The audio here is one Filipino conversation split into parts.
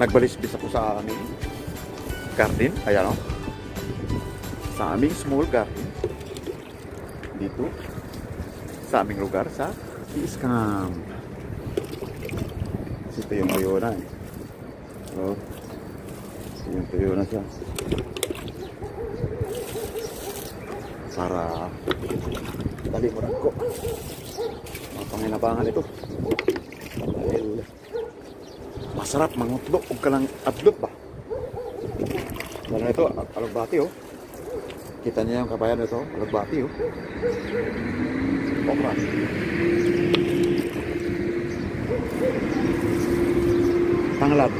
Nagbalisbis ako sa aming garden. Ayan o. Sa aming small garden. Dito. Sa aming lugar sa Iskam. Ito yung tuyo na eh. So, ito yung tuyo na siya. Para mo ko. Mga panginabangan ito. Dahil masarap mangutlok huwag ka lang adlot ba? Lalo ito, alugbati oh. Kita niya yung kabayan ito, alugbati oh. Okra. Tanglad.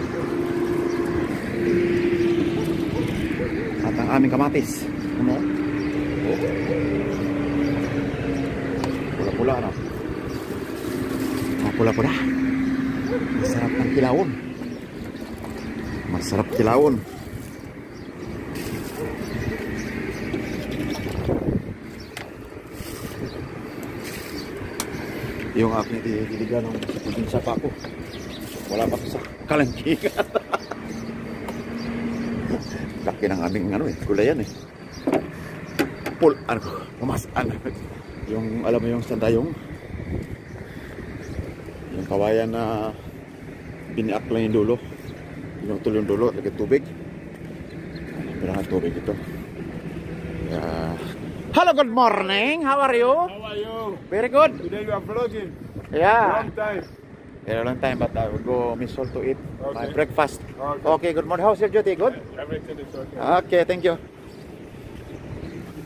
At ang aming kamatis. Ano? Oh. Pula-pula ano? Mga pula-pula. Kilawon. Masarap kilawon. Yung aking diligan ng probinsya pa ako. Wala pa sa kalangkingan. Laki ng aming ano eh, gulayan eh. Pul, ano, pumas, ano. Yung, alam mo yung sandayong. Yung kawayan na biniak lang yung dulo. Tuloy yung dulo, lagay tubig. Kailangan tubig ito. Yeah. Hello, good morning. How are you? How are you? Very good. Today you are vlogging. Yeah. Long time. Yeah, long time, but I will go Miss Sol to eat my Okay. breakfast. Okay. Okay, good morning. How's your duty? Good? Everything is okay. Okay, thank you.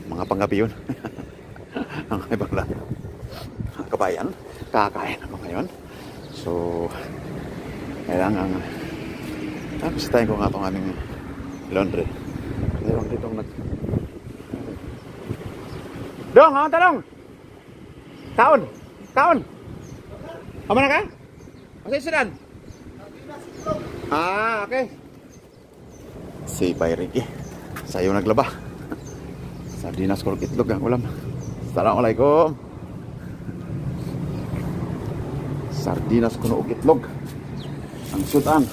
Mga panggabi yun. Ang ibang lang. Kabayan, kakain naman ngayon. So, kailangan tapos tayo ko nga itong aming laundry. Meron ditong nag... Dong, ang talong! Taon! Taon! Amo na ka? Masay sudan? Ah, okay. Si Bay Ricky. Sayo naglaba. Sardinas kulog itlog ang ulam. Assalamualaikum. Sardinas og itlog. Ang sudan.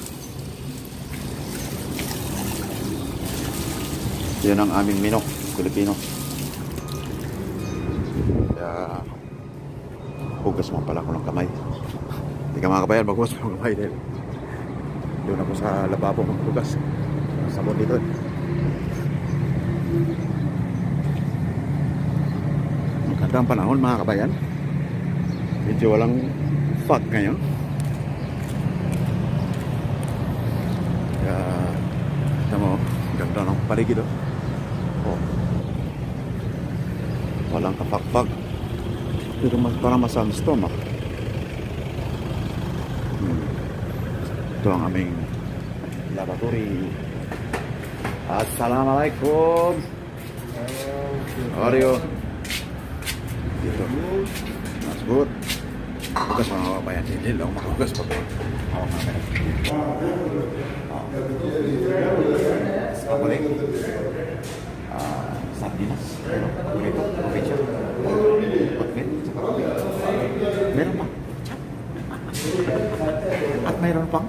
Yan ang aming mino, Filipino. Kaya hugas mo pala ko ng kamay. Hindi ka mga kabayan, maghugas mo ng kamay dahil doon ako sa lababo maghugas. Sabon dito eh. Magandang panahon mga kabayan. Medyo walang fog ngayon. Kaya, kita mo, ganda ng paligid oh. Walang kapakpag. Pero mas, parang masang stomach. Hmm. Ito ang aming laboratory. Assalamualaikum. How are you? Dito. Mas good. Hugas mga kabayan. Hindi lang makahugas pa ba? Hawak na Kapaling. Ah, sardinas. Hotmeat, saka tubig. Meron. At mayroon pang.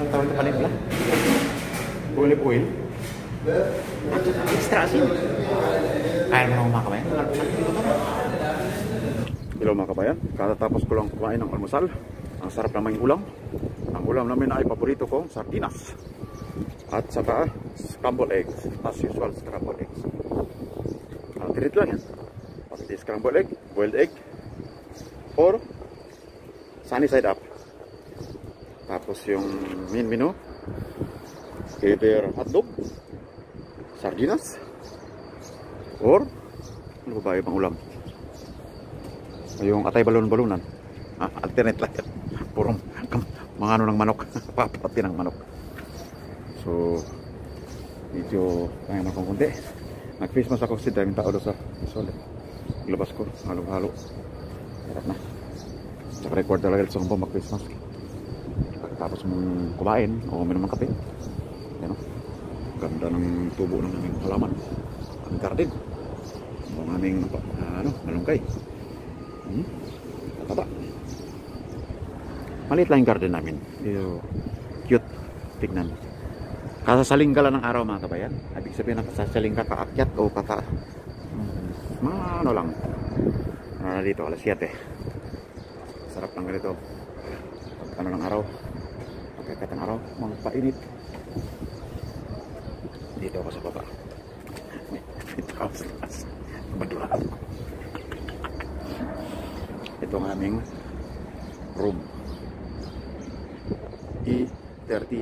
Ang tawag oil. Extra asin. Mo. Hello mga kabayan. Katatapos ko lang kumain ng almusal. Ang sarap naman yung ulam. Ang ulam namin ay paborito ko, sardinas. At saka scrambled eggs. As usual, scrambled eggs. Ang tirit lang yan. Hindi scrambled egg, boiled egg, or sunny side up. Tapos yung main menu, either hotdog, sardinas, or ano ba ba ibang ulam? Yung atay balon-balunan. Ah, alternate lang yan. Purong mga ano ng manok. Papati ng manok. So, medyo kaya na kong kunti. Nag-Christmas ako si daming tao sa Isol. Labas ko, halo-halo. Sarap na. Tsaka record talaga sa kumpong mag-Christmas. Pagkatapos mong kumain o uminom ng kape. Yan o. Ganda ng tubo ng aming halaman. Ang garden. Ang aming ano, malunggay. Hmm? Maliit lang yung garden namin. Pero cute. Tignan. Kasasaling ka lang ng araw mga kabayan. Ibig sabihin na kasasaling ka kaakyat o kaka... Hmm, mga ano lang. Ano na dito, alas 7. Sarap lang ganito. Ano ng araw. Pagkakat ng araw, mga painit. Dito ako sa baba. Dito ako sa taas. Baduraan. Ito ang aming room. E13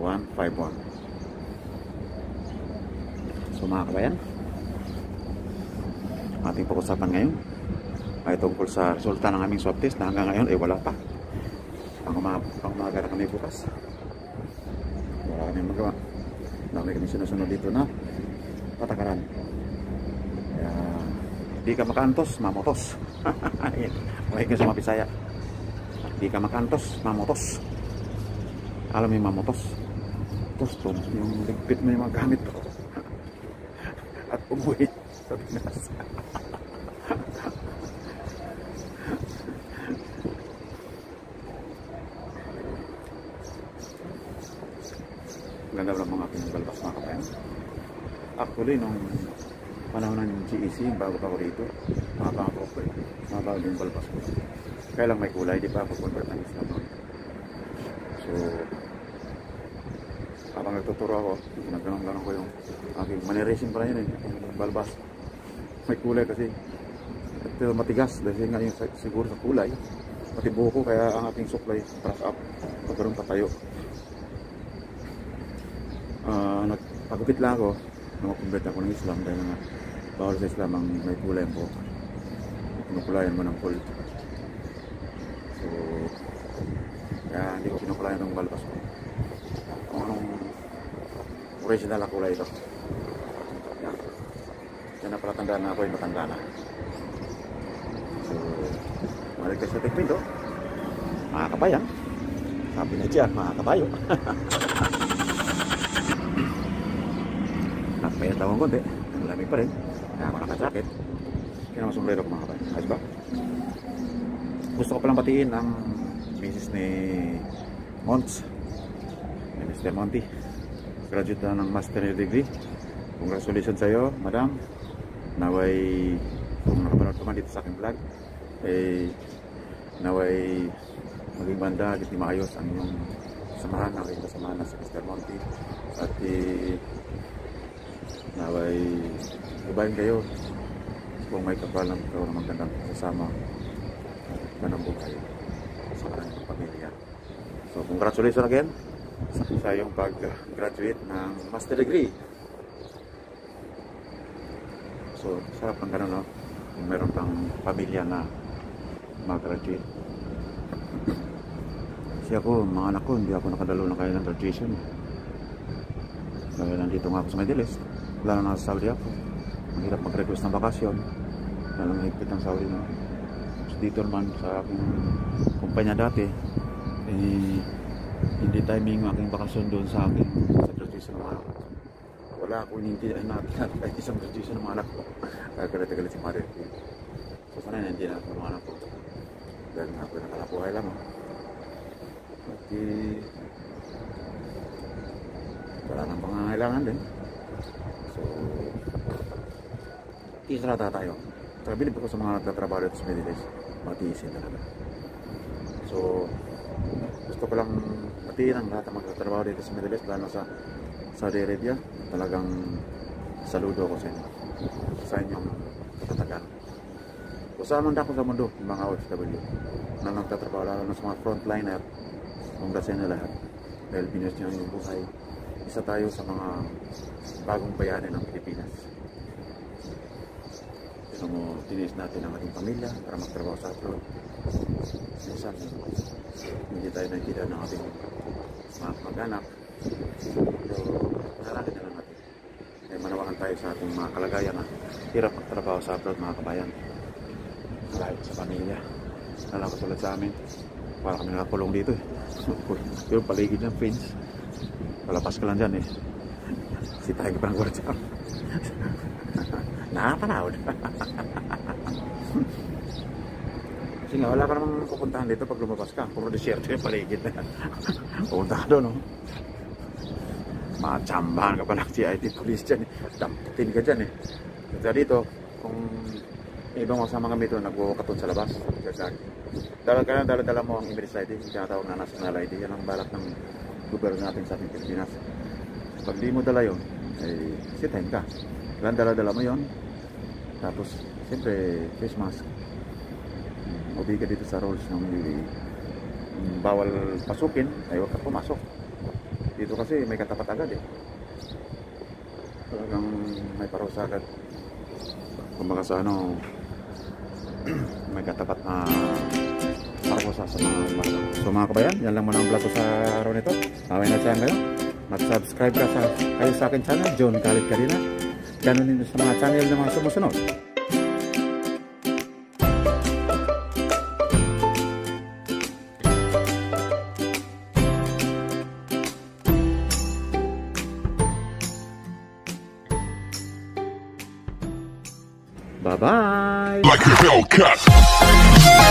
151 So mga kabayan ating pag-usapan ngayon ay tungkol sa resulta ng aming swab test na hanggang ngayon ay wala pa. Pang umaga, na kami bukas. Wala kami magawa. Dami kami sinusunod dito na patakaran. Kaya di ka makantos mamotos. May ka sa mapisaya di ka makantos mamotos alam mo yung mamotos custom yung ligpit mo yung mga gamit ko. At umuwi. Sa Pinas ganda lang mga pinagbalbas mga kapayan actually nung panahon ng GEC bago pa ako dito mga eh mga bago yung balbas ko. Kaya may kulay di pa ako convert ng Islam so habang nagtuturo ako nagganong-ganong ko yung aking mannerism pala yun eh yung balbas. May kulay kasi ito matigas dahil nga yung siguro sa kulay pati buko kaya ang aking supply press up pagkaroon patayo Ah, nagpagupit lang ako nakakonvert ako ng Islam dahil nga bawal sa Islam ang may kulay ang buhok. Pinukulayan mo ng full so kaya hindi ko pinukulayan ng balbas ko. Kung anong original na kulay ito yan yan na pala tandaan na ako yung matanda na so balik tayo sa tikpin to mga kabayan sabi na dyan mga kabayo Napayat ako ng konti. Ang lamig pa rin. Kaya ako naka-jacket. Kaya naman sombrero ko mga kapatid. Ayos ba? Gusto ko palang batiin ang misis ni Monts. Ni Mr. Monty. Graduate na ng master degree. Congratulations sa iyo, madam. Naway, kung nakapanood ka man dito sa aking vlog, eh, naway maging banda, di maayos ang inyong samahan, ang inyong samahan na si Mr. Monty. At eh, naway gabayin kayo kung may kapalang kayo na magandang kasama ganang buhay sa kanyang pamilya so congratulations again iyong pag-graduate ng master degree. So sarap ng ganun no? Kung meron kang pamilya na mag-graduate. Kasi ako mga anak ko hindi ako nakadalo na kayo ng graduation. Dahil nandito nga ako sa East. Lalo na sa Saudi ako. Ang hirap mag-request ng bakasyon. Lalo na higpit ng Saudi na so, dito naman sa aking kumpanya dati eh, hindi timing aking bakasyon doon sa aking sa graduation ng anak wala ako inintindihan natin kahit isang graduation ng mga anak ko kaya galit-galit si mother ko so sana na ako ng anak ko dahil nga ako nakalapuhay lang oh. at eh, wala nang pangangailangan din So, tisrata tayo. Saka bilib ako sa mga nagtatrabaho dito sa Middle. Matiisin talaga. So, gusto ko lang matiin ang lahat ng magtatrabaho dito sa Middle East, lalo sa Saudi Arabia. Talagang saludo ko sa inyo. Sa inyong katatagan. Kung saan man ako sa mundo, mga OFW na nagtatrabaho, lalo na sa mga frontliner, congrats sa inyo lahat. Dahil binuhos niyo ang buhay. Isa tayo sa mga bagong bayani ng Pilipinas. So, tinis natin ang ating pamilya para magtrabaho sa abroad. Minsan, hindi tayo nakikita ng ating mga mag-anak. So, nalalagin na lang natin. Kaya manawakan tayo sa ating mga kalagayan na hirap magtrabaho sa abroad mga kabayan. Dahil sa pamilya. Lalo katulad sa amin. Para kami nakakulong dito eh. Yung paligid ng fence. Palapas ka lang dyan eh. Si Tiger parang gwardiya. Nakapanood. Kasi nga, wala ka namang pupuntahan dito pag lumabas ka. Puro desierto yung paligid na. Pupunta ka doon, no? Machambahan ka pa ng CIT police dyan. eh. Damputin ka dyan, eh. Kaya dito, kung ibang kasama kami ito, nagwawakaton sa labas. Kasi, dala ka lang, dala-dala mo ang Emirates ID, yung tinatawag na national ID. Yan ang balak ng gobyerno natin sa ating Pilipinas. Pag di mo dala yun, ay sitahin ka. Kailan dala-dala mo yun. Tapos, siyempre, face mask. Ubi ka dito sa rules ng UAE. Kung Bawal pasukin, ay huwag ka pumasok. Dito kasi may katapat agad eh. Talagang may parusa agad. Kumbaga sa ano, may katapat na parusa sa mga bata. So mga kabayan, yan lang muna ang vlog ko sa araw nito. Away na siya ngayon. Mag-subscribe ka sa, kayo sa akin channel, John Kalit Karina. Ganun din sa mga channel na mga sumusunod. Bye-bye! like a Hellcat.